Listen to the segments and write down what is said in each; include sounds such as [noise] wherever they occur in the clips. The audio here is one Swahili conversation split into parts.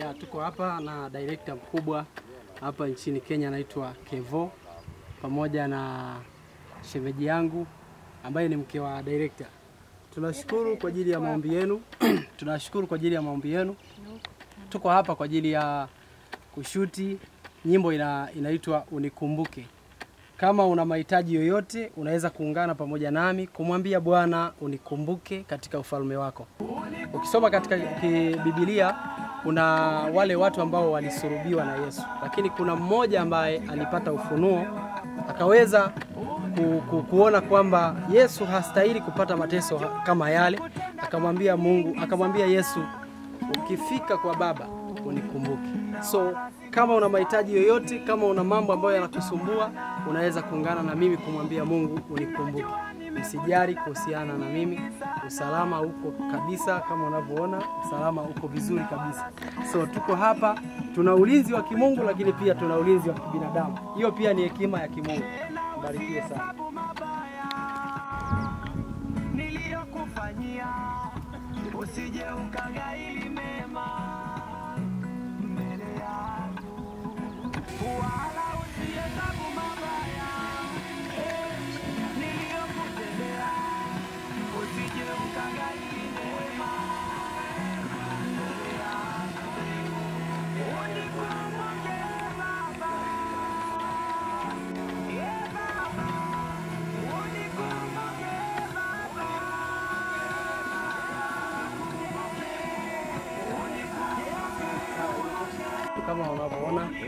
Ya, tuko hapa na director mkubwa hapa nchini Kenya anaitwa Kevo pamoja na shemeji yangu ambaye ni mke wa director. Tunashukuru kwa ajili ya maombi yenu. [clears throat] Tunashukuru kwa ajili ya maombi yenu. Tuko hapa kwa ajili ya kushuti nyimbo ina, inaitwa Unikumbuke. Kama una mahitaji yoyote, unaweza kuungana pamoja nami kumwambia Bwana unikumbuke katika ufalme wako. Ukisoma katika Biblia kuna wale watu ambao walisurubiwa na Yesu, lakini kuna mmoja ambaye alipata ufunuo akaweza ku, ku, kuona kwamba Yesu hastahili kupata mateso kama yale. Akamwambia Mungu, akamwambia Yesu, ukifika kwa Baba unikumbuke. So kama una mahitaji yoyote, kama una mambo ambayo yanakusumbua, unaweza kuungana na mimi kumwambia Mungu unikumbuke. Msijali kuhusiana na mimi, usalama uko kabisa, kama unavyoona usalama uko vizuri kabisa. So tuko hapa, tuna ulinzi wa kimungu, lakini pia tuna ulinzi wa kibinadamu. Hiyo pia ni hekima ya kimungu. Mbarikiwe sana. usije mema mbele yangu,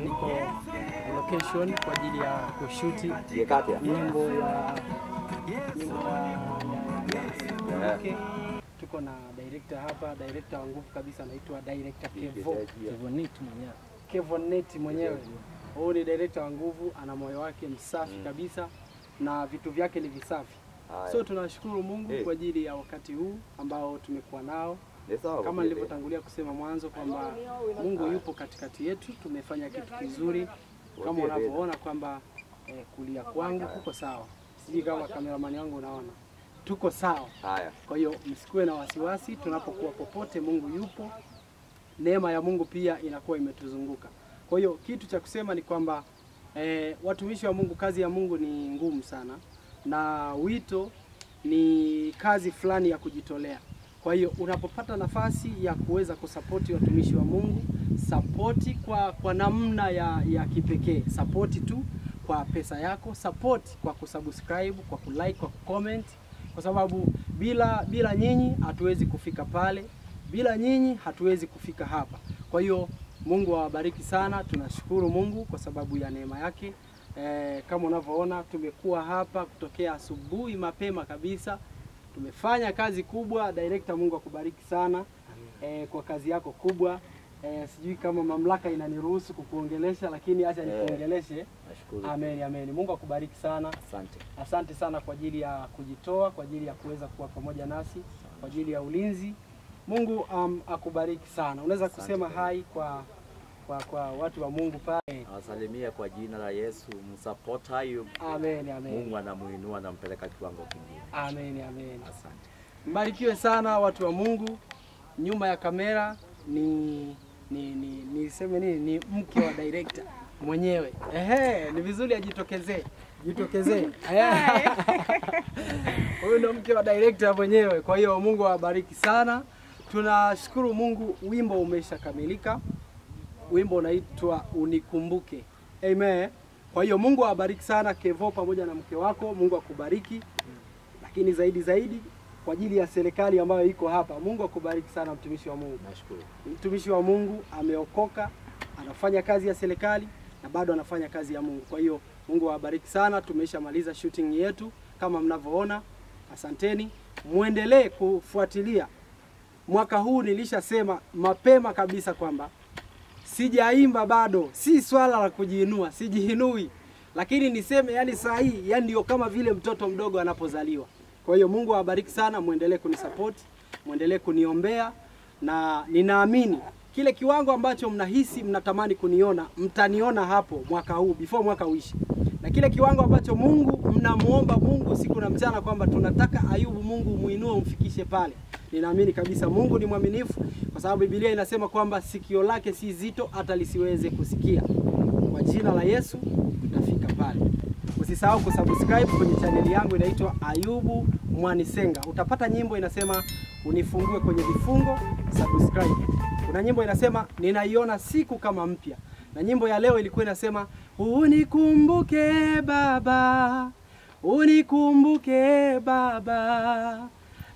niko location kwa ajili ya kushuti nyimbo ya nyimbo ya okay. Tuko na director hapa, director wa nguvu kabisa anaitwa director Kevo Kevonet mwenyewe. Kevonet mwenyewe. Huyu ni director wa nguvu, ana moyo wake msafi kabisa na vitu vyake ni visafi. Aya. So tunashukuru Mungu hey. kwa ajili ya wakati huu ambao tumekuwa nao kama nilivyotangulia kusema mwanzo kwamba Mungu yupo katikati yetu, tumefanya kitu kizuri kama unavyoona kwamba eh, kulia kwangu kuko sawa, sijui kama kameramani wangu unaona, tuko sawa. Haya. Kwa hiyo msikuwe na wasiwasi, tunapokuwa popote Mungu yupo, neema ya Mungu pia inakuwa imetuzunguka. Kwa hiyo kitu cha kusema ni kwamba eh, watumishi wa Mungu, kazi ya Mungu ni ngumu sana, na wito ni kazi fulani ya kujitolea. Kwa hiyo unapopata nafasi ya kuweza kusapoti watumishi wa Mungu, sapoti kwa, kwa namna ya, ya kipekee, sapoti tu kwa pesa yako, sapoti kwa kusubscribe, kwa kulike, kwa kucomment, kwa sababu bila bila nyinyi hatuwezi kufika pale, bila nyinyi hatuwezi kufika hapa. Kwa hiyo Mungu awabariki sana, tunashukuru Mungu kwa sababu ya neema yake. E, kama unavyoona tumekuwa hapa kutokea asubuhi mapema kabisa, tumefanya kazi kubwa. Director, Mungu akubariki sana e, kwa kazi yako kubwa. E, sijui kama mamlaka inaniruhusu kukuongelesha, lakini acha Eh. nikuongeleshe. Nashukuru. Amen, amen. Mungu akubariki sana. Asante. Asante sana kwa ajili ya kujitoa, kwa ajili ya kuweza kuwa pamoja nasi, kwa ajili ya ulinzi. Mungu um, akubariki sana. Unaweza kusema hai kwa, kwa, kwa watu wa Mungu pale. Nawasalimia kwa jina la Yesu, msapota huyu. Amen, amen. Mungu anamuinua anampeleka kiwango kingine. Amen, amen. Asante. Mbarikiwe sana watu wa Mungu. Nyuma ya kamera ni ni ni niseme nini, ni mke wa director mwenyewe. Ehe, ni vizuri ajitokezee, jitokezee. [laughs] [laughs] Huyu ndo mke wa director mwenyewe. Kwa hiyo Mungu awabariki sana. Tunashukuru Mungu, wimbo umeshakamilika. Wimbo unaitwa Unikumbuke. Amen. Kwa hiyo Mungu awabariki sana Kevo pamoja na mke wako. Mungu akubariki lakini zaidi zaidi kwa ajili ya serikali ambayo iko hapa. Mungu akubariki sana mtumishi wa Mungu. Nashukuru. Mtumishi wa Mungu ameokoka, anafanya kazi ya serikali na bado anafanya kazi ya Mungu. Kwa hiyo Mungu awabariki sana. Tumeshamaliza shooting yetu kama mnavyoona. Asanteni, mwendelee kufuatilia. Mwaka huu nilishasema mapema kabisa kwamba sijaimba bado, si swala la kujiinua, sijiinui, lakini niseme yani saa hii yani ndio kama vile mtoto mdogo anapozaliwa. Kwa hiyo Mungu awabariki sana, muendelee kunisapoti, muendelee kuniombea na ninaamini kile kiwango ambacho mnahisi mnatamani kuniona mtaniona hapo mwaka huu before mwaka uishi, na kile kiwango ambacho Mungu mnamuomba Mungu siku na mchana kwamba tunataka Ayubu, Mungu muinue umfikishe pale. Ninaamini kabisa Mungu ni mwaminifu sababu Biblia inasema kwamba sikio lake si zito hata lisiweze kusikia. Kwa jina la Yesu utafika pale. Usisahau kusubscribe kwenye chaneli yangu inaitwa Ayubu Mwanisenga. Utapata nyimbo inasema unifungue kwenye vifungo, subscribe. Kuna nyimbo inasema ninaiona siku kama mpya, na nyimbo ya leo ilikuwa inasema unikumbuke Baba, unikumbuke Baba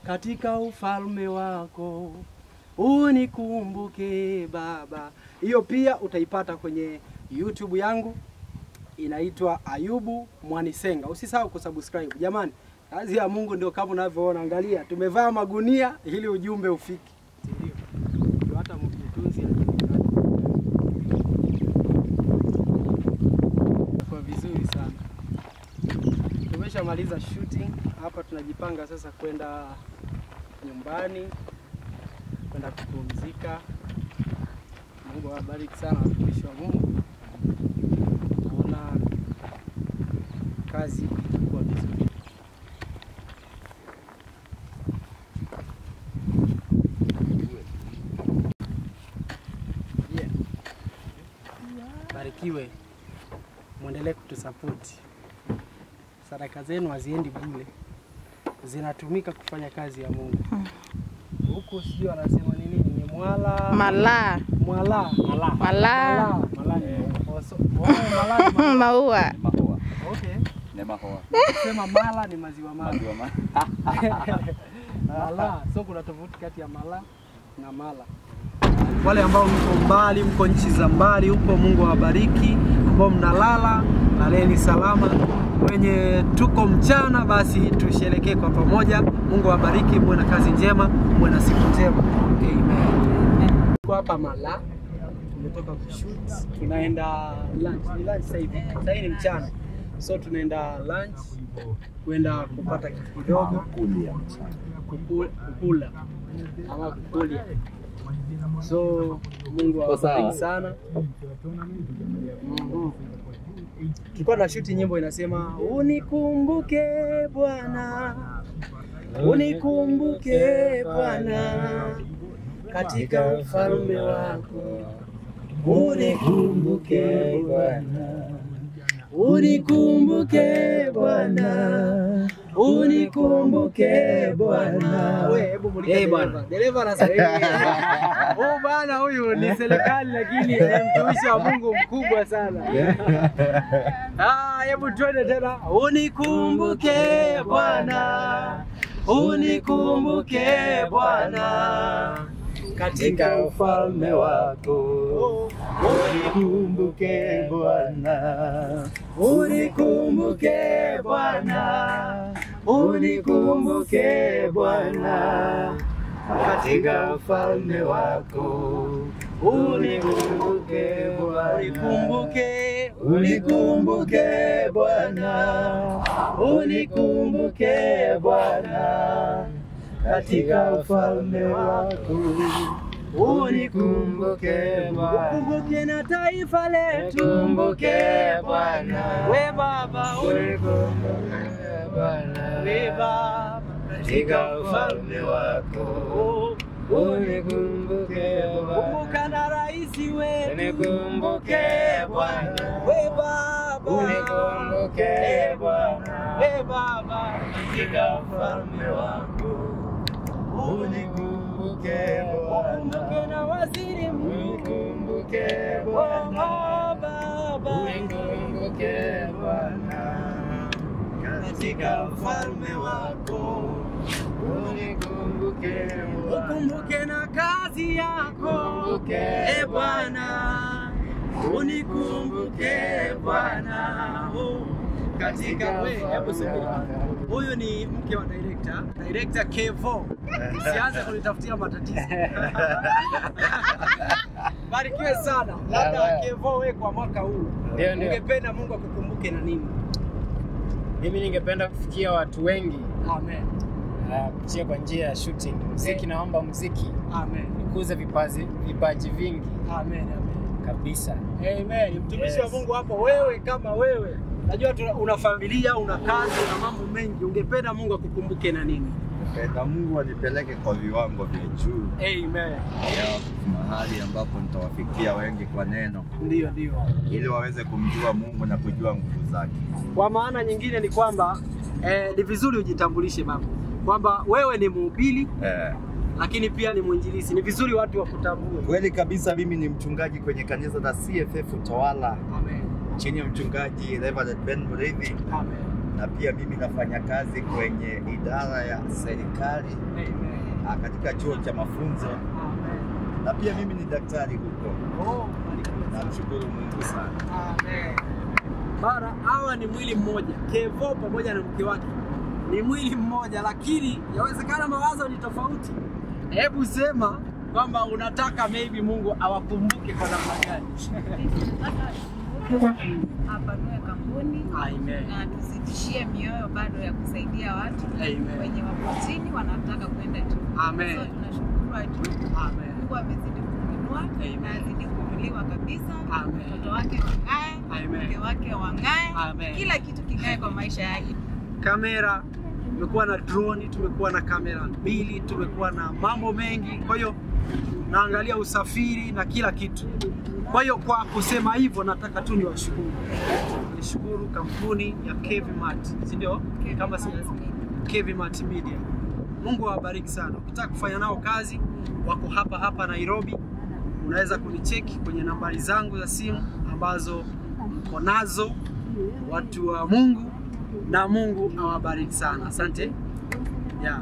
katika ufalme wako, unikumbuke Baba. Hiyo pia utaipata kwenye YouTube yangu inaitwa Ayubu Mwanisenga. Usisahau kusubscribe jamani. Kazi ya Mungu ndio kama unavyoona, angalia, tumevaa magunia ili ujumbe ufike. Hata. Kwa vizuri sana. Tumeshamaliza shooting hapa, tunajipanga sasa kwenda nyumbani kwenda kupumzika. Mungu awabariki sana watumishi wa Mungu. Naona kazi itakuwa vizuri. Barikiwe, mwendelee kutusapoti. Sadaka zenu haziendi bure, zinatumika kufanya kazi ya Mungu. Huku sio anasema nini, ni mwala mala mwala mala mala mala ni oso- oh, mala ni mala. maua. [laughs] Sema mala ni maziwa mala. [laughs] Mala. So kuna tofauti kati ya mala na mala. Wale ambao mko mbali, mko nchi za mbali huko, Mungu awabariki. Ambao mnalala, laleni salama. Wenye tuko mchana, basi tusherekee kwa pamoja. Mungu awabariki, muwe na kazi njema, muwe na siku njema. Amen. Tuko hapa Mala, tumetoka kushoot, tunaenda lunch. Ni lunch sasa hivi, sasa hivi ni mchana, so tunaenda lunch kwenda kupata kitu kidogo kukula ama kukulia. So Mungu awabariki sana. Mhm. Tulikuwa na shuti nyimbo inasema unikumbuke Bwana, unikumbuke Bwana katika ufalme wako, unikumbuke Bwana, unikumbuke Bwana, unikumbuke Bwana. Hebu Eh, dereva. bwana. Anasema huyu bwana huyu ni serikali lakini ni mtumishi wa Mungu mkubwa sana. [laughs] Ah, hebu twende tena. Unikumbuke Bwana, unikumbuke Bwana katika ufalme wako. Unikumbuke Bwana. Unikumbuke Bwana, unikumbuke Bwana katika ufalme wako. Unikumbuke Bwana, unikumbuke, unikumbuke Bwana, unikumbuke Bwana katika ufalme wako. Unikumbuke Bwana, ukumbuke na taifa letu, ukumbuke Bwana, we Baba, unikumbuke Bwana, beba katika ufalme wako. Unikumbuke kumbuka na rais wetu, unikumbuke Bwana, we Baba, unikumbuke Bwana, we Baba, katika ufalme wako. Unikumbuke Bwana, ukumbuke na waziri mkuu, unikumbuke Bwana, katika ufalme wako, unikumbuke ukumbuke na kazi yako, e Bwana, unikumbuke Bwana, oh, katika. Huyu ni mke wa director, director Kevo. Sianze kunitafutia matatizo. [laughs] Barikiwe sana. Labda Kevo, we kwa mwaka huu ungependa Mungu akukumbuke na nini? Mimi ningependa kufikia watu wengi Amen. uh, kupitia kwa njia ya shooting muziki. Naomba muziki Amen. nikuze vipaji, vipaji vingi Amen. Amen. kabisa. Amen. Mtumishi wa Mungu hapo, wewe kama wewe, najua una familia, una kazi, na mambo mengi, ungependa Mungu akukumbuke na nini? Penda Mungu anipeleke kwa viwango vya juu, Amen. ya mahali ambapo nitawafikia wengi kwa neno, Ndio, ndio. ili waweze kumjua Mungu na kujua nguvu zake. Kwa maana nyingine ni kwamba eh, ni vizuri ujitambulishe mama kwamba wewe ni mhubiri Eh, lakini pia ni mwinjilisi. Ni vizuri watu wakutambue. kweli kabisa, mimi ni mchungaji kwenye kanisa la CFF Utawala Amen. chini ya mchungaji Reverend Ben Murithi, Amen. Na pia mimi nafanya kazi kwenye idara ya serikali ah, katika chuo cha mafunzo, na pia mimi ni daktari huko. Oh, mshukuru. Namshukuru Mungu sana. Amen. Bara hawa ni mwili mmoja, Kevo pamoja na mke wake ni mwili mmoja, lakini yawezekana mawazo ni tofauti. Hebu sema kwamba unataka maybe Mungu awakumbuke kwa namna gani? [laughs] apanue kampuni na tuzidishie mioyo bado ya kusaidia watu Amen. wenye chini wanataka kwenda juu. So tunashukuru Mungu amezidi kuinua na azidi kuinuliwa kabisa. watoto wake wang'ae, Amen. mke wake wang'ae, Amen. kila kitu king'ae kwa maisha yake. Kamera, tumekuwa na droni, tumekuwa na kamera mbili, tumekuwa na mambo mengi. Kwa hiyo naangalia usafiri na kila kitu. Kwa hiyo kwa kusema hivyo, nataka tu niwashukuru, nishukuru kampuni ya Kevmart, si ndio? Kama si Kevmart Media. Mungu awabariki sana. Ukitaka kufanya nao kazi, wako hapa hapa Nairobi. Unaweza kunicheki kwenye nambari zangu za simu ambazo mko nazo, watu wa Mungu, na Mungu awabariki sana. Asante yeah.